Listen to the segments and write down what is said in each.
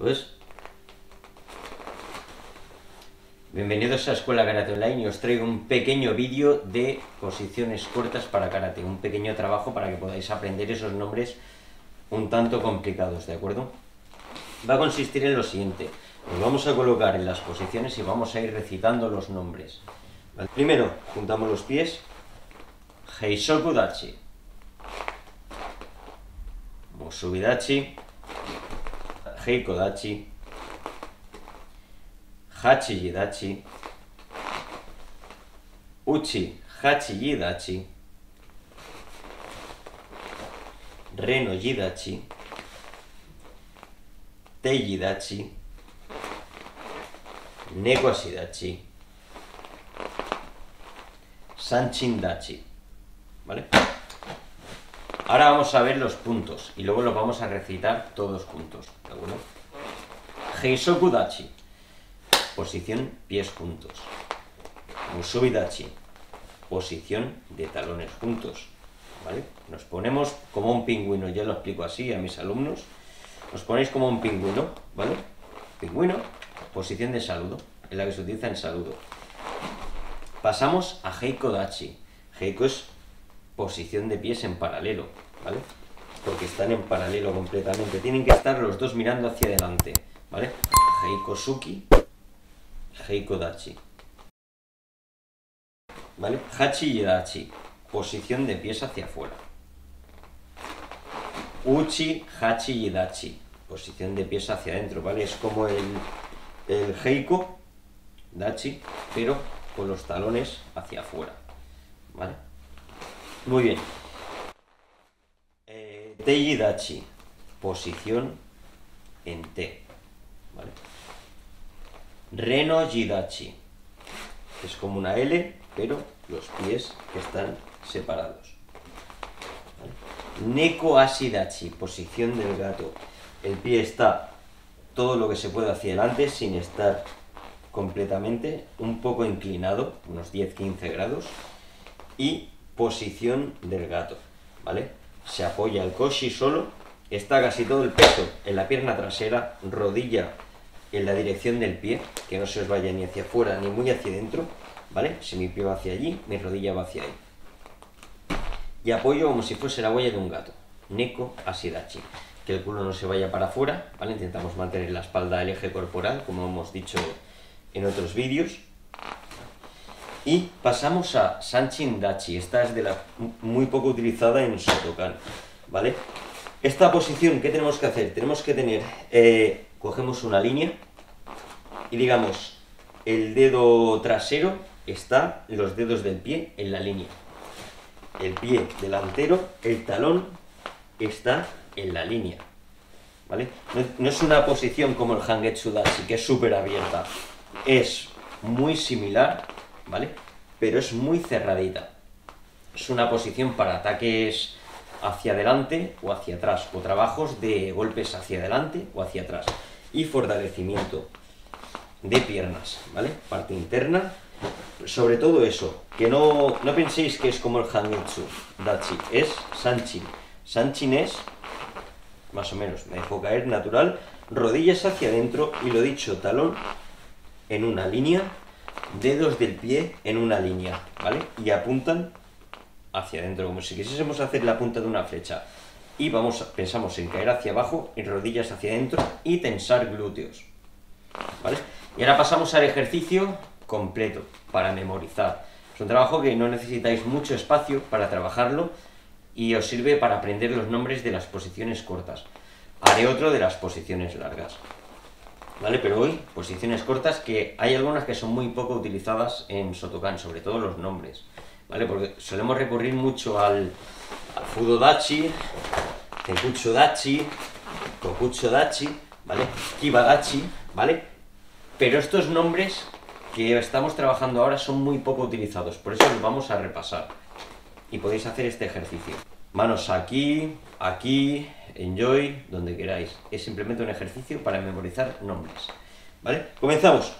¿Ves? Bienvenidos a Escuela Karate Online y os traigo un pequeño vídeo de posiciones cortas para karate, un pequeño trabajo para que podáis aprender esos nombres un tanto complicados, ¿de acuerdo? Va a consistir en lo siguiente, nos vamos a colocar en las posiciones y vamos a ir recitando los nombres. Primero, juntamos los pies, Heisoku Dachi, Musubidachi, Heiko Dachi, Hachi Yidachi, Uchi Hachi Yidachi, Reno Yidachi, Tei Yidachi, Neko Asidachi, Sanchin Dachi. ¿Vale? Ahora vamos a ver los puntos y luego los vamos a recitar todos juntos. ¿De? Heisoku Dachi. Posición pies juntos. Musubidachi. Posición de talones juntos. ¿Vale? Nos ponemos como un pingüino, ya lo explico así a mis alumnos. Os ponéis como un pingüino, ¿vale? Pingüino, posición de saludo, es la que se utiliza en saludo. Pasamos a Heiko Dachi. Heiko es posición de pies en paralelo, ¿vale? Porque están en paralelo completamente. Tienen que estar los dos mirando hacia adelante, ¿vale? Heiko Suki, Heiko Dachi. ¿Vale? Hachi Dachi, posición de pies hacia afuera. Uchi, Hachi Dachi, posición de pies hacia adentro, ¿vale? Es como el, el Heiko Dachi, pero con los talones hacia afuera, ¿vale? Muy bien. Eh, Dachi, posición en T, ¿vale? Reno Jidachi, es como una L, pero los pies están separados. Neko Asidachi, posición del gato. El pie está todo lo que se puede hacia adelante sin estar completamente, un poco inclinado, unos 10-15 grados, y posición del gato, ¿vale? Se apoya el koshi solo, está casi todo el peso en la pierna trasera, rodilla en la dirección del pie, que no se os vaya ni hacia afuera ni muy hacia adentro, ¿vale? Si mi pie va hacia allí, mi rodilla va hacia ahí. Y apoyo como si fuese la huella de un gato, Neko Asidachi. Que el culo no se vaya para afuera, ¿vale? Intentamos mantener la espalda el eje corporal, como hemos dicho en otros vídeos. Y pasamos a Sanchin Dachi. Esta es de la muy poco utilizada en Shotokan, ¿vale? Esta posición, ¿qué tenemos que hacer? Tenemos que tener, eh, cogemos una línea y digamos, el dedo trasero está, los dedos del pie en la línea. El pie delantero, el talón está en la línea, ¿vale? No, no es una posición como el Hangetsu Dachi, que es súper abierta. Es muy similar, ¿vale? Pero es muy cerradita. Es una posición para ataques hacia adelante o hacia atrás, o trabajos de golpes hacia adelante o hacia atrás. Y fortalecimiento de piernas, ¿vale? Parte interna. Sobre todo eso, que no, no penséis que es como el Hangetsu Dachi, es Sanchin. Sanchin es, más o menos, me dejo caer natural, rodillas hacia adentro y lo dicho, talón en una línea, dedos del pie en una línea, ¿vale? Y apuntan hacia adentro, como si quisiésemos hacer la punta de una flecha. Y vamos, pensamos en caer hacia abajo, y rodillas hacia adentro y tensar glúteos, ¿vale? Y ahora pasamos al ejercicio completo, para memorizar. Es un trabajo que no necesitáis mucho espacio para trabajarlo y os sirve para aprender los nombres de las posiciones cortas. Haré otro de las posiciones largas. ¿Vale? Pero hoy, posiciones cortas, que hay algunas que son muy poco utilizadas en Shotokan, sobre todo los nombres, ¿vale? Porque solemos recurrir mucho al, al Fudodachi, Tenkucho Dachi, Kokucho Dachi, ¿vale? Kiba Dachi, ¿vale? Pero estos nombres que estamos trabajando ahora son muy poco utilizados, por eso los vamos a repasar. Y podéis hacer este ejercicio. Manos aquí, aquí, enjoy, donde queráis. Es simplemente un ejercicio para memorizar nombres. ¿Vale? Comenzamos.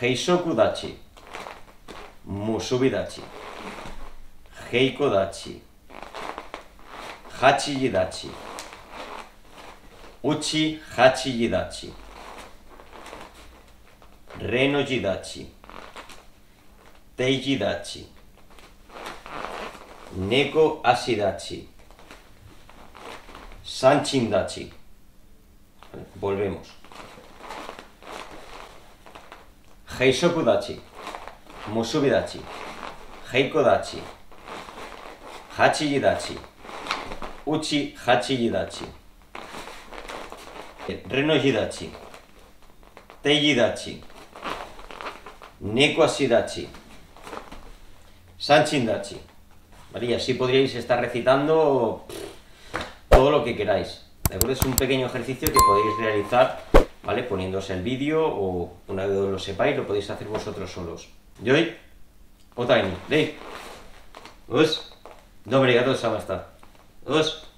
Heisoku Dachi. Musubi Dachi. Heiko Dachi. Hachi Dachi. Uchi hachi yidachi. Reno yidachi. Tei yidachi. Neko asidachi. Sanchindachi. Volvemos. Heisokudachi. Musubidachi. Heikodachi. Hachi yidachi. Uchi hachi yidachi. Reno yidachi. Tei yidachi. Neko. Sanchindachi. ¿Vale? Y así podríais estar recitando todo lo que queráis. ¿De acuerdo? Es un pequeño ejercicio que podéis realizar, ¿vale? Poniéndose el vídeo o una vez lo sepáis, lo podéis hacer vosotros solos. Yoi, otaini, dei, us, dobre gato samasta, us.